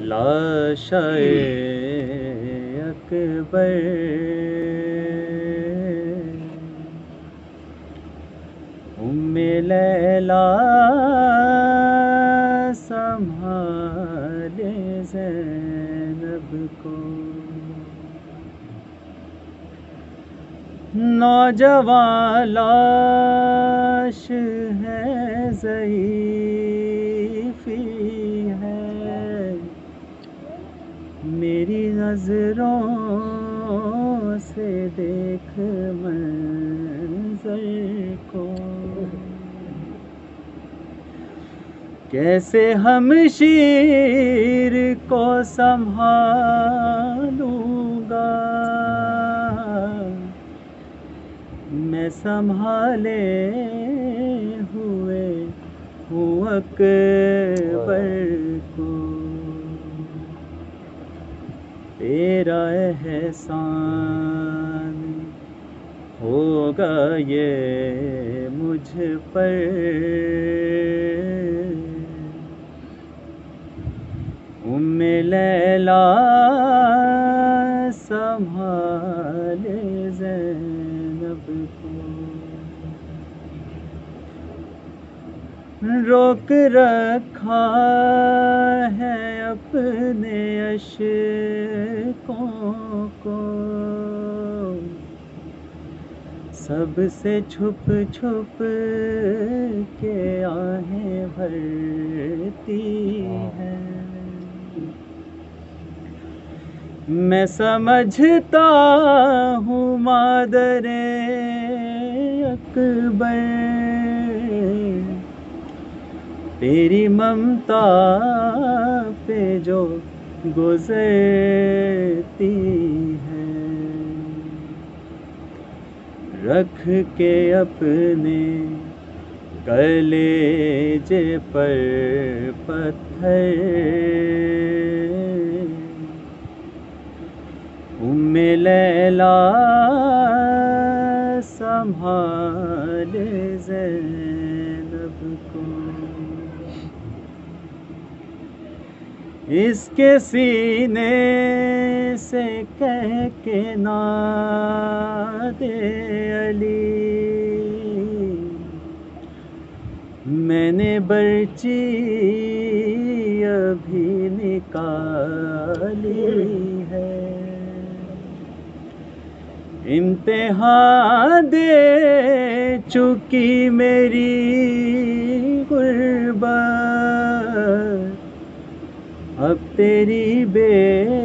लाशाए अकबर। उम्मे लैला संभाले जैनब को। नौजवान लाश है ज़ईफ़ी है मेरी नज़रों से देख मंजर को। कैसे हम शीर को संभालूँगा? मैं संभाले हुए हूँ अकबर को। तेरा एहसान होगा ये मुझ पर। उम्मे लैला संभाले जैनब को। रोक रखा है अपने अशकों को सबसे छुप छुप के आहें भरती है। मैं समझता हूँ मादरे अकबर। तेरी ममता पे जो गुजरती है। रख के अपने कलेजे पर पत्थर। उम्मे लैला संभाल जैनब को। इसके सीने से कह के ना दे अली। मैंने बर्ची अभी निकाली है। इम्तिहान दे चुकी मेरी गुर्बत। अब तेरी बेबसी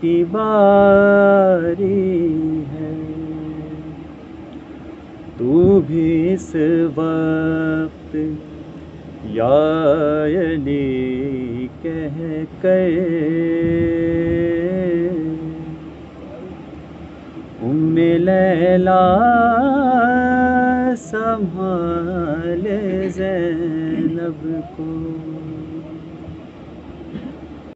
की बारी है। तू भी इस वक्त या अली कह कर उम्मे लैला संभाल जैनब को।